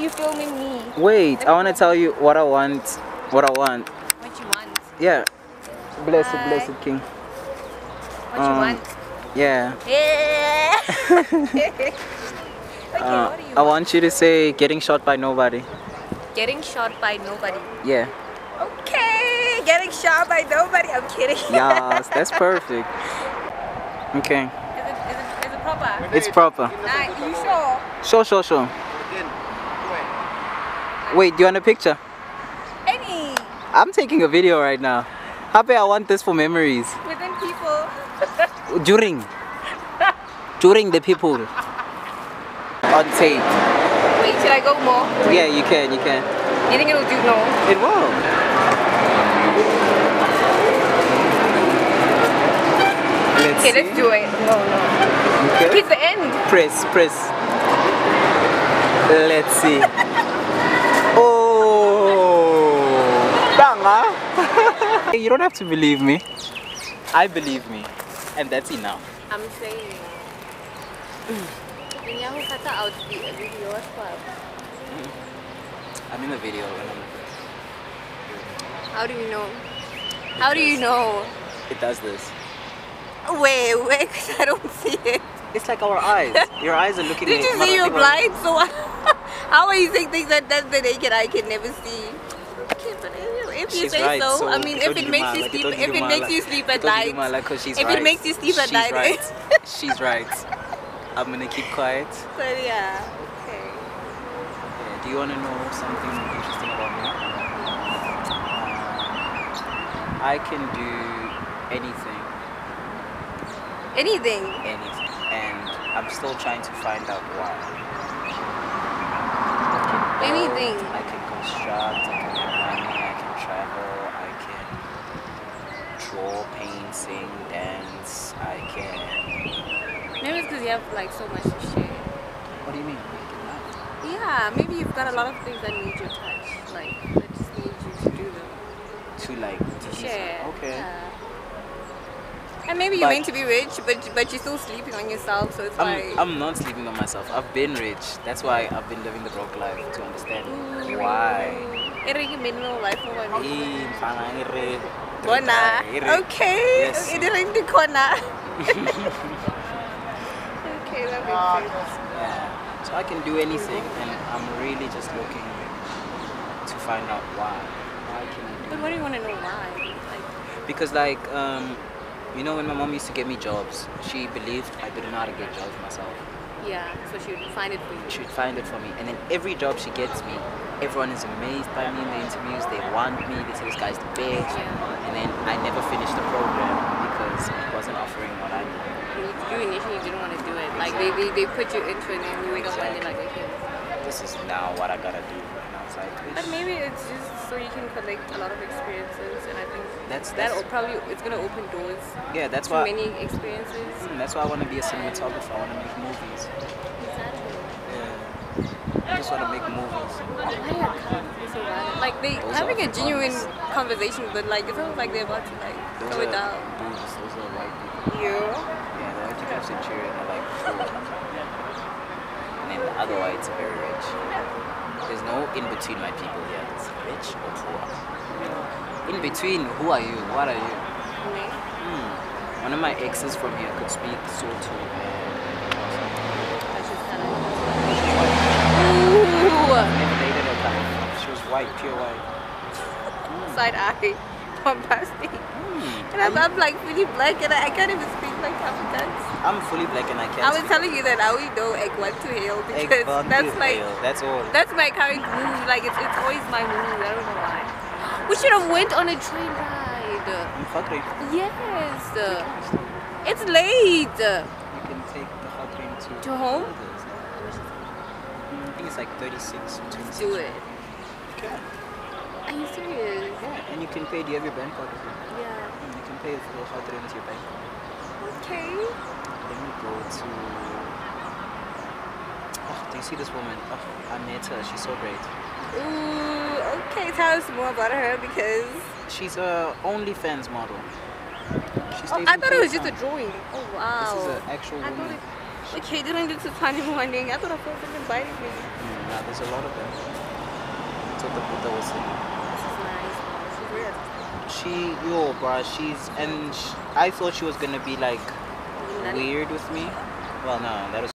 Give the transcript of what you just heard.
you filming me? Wait, I want to tell you what I want. What I want. What you want? Yeah. Blessed, Hi. blessed King. What Um, you want? Yeah. Yeah. okay, Uh, what do you want? I want? you to say getting shot by nobody. Getting shot by nobody. Yeah. Okay, getting shot by nobody. I'm kidding. Yes, that's perfect. Okay. Is it, is it, is it proper? It's proper. Nah, you sure? Sure, sure, sure. Wait, do you want a picture? Any I'm taking a video right now. Happy, I want this for memories. within people. During. During the people. On tape. Wait, should I go more? Yeah, you can, you can. You think it'll do no? It will. Let's Okay, see. let's do it. No, no. Okay. It's the end. Press, press. Let's see. Oh, Banga. You don't have to believe me. I believe me, and that's enough. I'm saying. Mm. Kanya ko kata out the video as well. I'm in the video. How do you know? How do you know? it does this. Wait, wait, 'cause I don't see it. It's like our eyes. Your eyes are looking. Did at you say you're blind? So how are you saying things that that the naked eye can never see? If you She's say right, so, so I mean, if it makes you sleep, if it makes you sleep at night, mala 'cause she's if it makes you sleep at She's night, right. She's right. I'm gonna keep quiet. so yeah, okay. Yeah, do you want to know something interesting about me? I can do anything, Anything. anything, and I'm still trying to find out why. Anything. I can construct, I can make money, I can travel, I can draw, paint, sing, dance, I can. Maybe it's because you have like so much to share. What do you mean? I. Yeah, maybe you've got a lot of things that need your touch, like that just need you to do them. To like to Share. Okay. Yeah. And maybe you're But- meant to be rich, but but you're still sleeping on yourself, so it's like. I'm, I'm not sleeping on myself. I've been rich. That's why I've been living the broke life to understand why. Erigi minimum life mo ba? Mfana, ere- Bona. ere- Okay. Yes. Okay, didn't the corner. okay, that makes sense. Yeah. So I can do anything, and I'm really just looking to find out why. Why can I do But what do you want to know why? Like, Because like um, you know when my mom used to get me jobs, she believed I didn't know how to get jobs myself. yeah, so she would find it for you. She would find it for me, and then every job she gets me, everyone is amazed by me in the interviews. They want me. They say this guy's the best. Yeah. And then I never finished the program because it wasn't offering what I needed. You, you initially didn't want to do it. Like they, they, they put you into it and you wake up one day like, okay. This is now what I gotta do. And I was like, But maybe it's just so you can collect a lot of experiences, and I think That's- that'll probably it's gonna open doors yeah, that's to why. many experiences. Mm, That's why I want to be a cinematographer. I want to make movies. Exactly. Yeah. I just want to make movies. Why are couples so violent? Like they Those having a genuine conversation, but like it sounds like they're about to like Those throw it down. Those are white people. You? Yeah, the white people of Centurion are like poor. And then the other whites are very rich. There's no in between my people here. It's rich or poor. In between, who are you? What are you? Me? Hmm. One of my exes from here could speak Sotho That's just kind of. and Ooh! never dated a guy. She was white, pure white. Side eye, bombastic. Hmm. And I'm, I'm like really black, and I, I can't even speak like Afrikaans. I'm fully black and I can't I was speak. telling you that I only know egg one to hail because that's like ale, That's all. that's my current mood. Like it's, it's always my mood. I don't know why. We should have went on a train ride. I'm fucking. Yes. It's late. You can take the Gautrain to, To home? I think it's like 36 or 26. Do it. Okay. Are you serious? Yeah, and you can pay. Do you have your bank card with you? Yeah. Mm, You can pay for the Gautrain with your bank card. Okay. Then we go to. Oh, do you see this woman? Oh, I met her. She's so great. Ooh. Okay. Tell us more about her because She's a OnlyFans model. Oh, I thought it was just a drawing. Oh wow. This is an actual I thought woman. it. Okay, didn't do to funny morning. I thought I felt something biting me. Mm, no, Nah, there's a lot of them. What the Buddha was saying. This is nice. She, yo, bruh, she's, and sh I thought she was gonna be like weird with me. Well, no, that was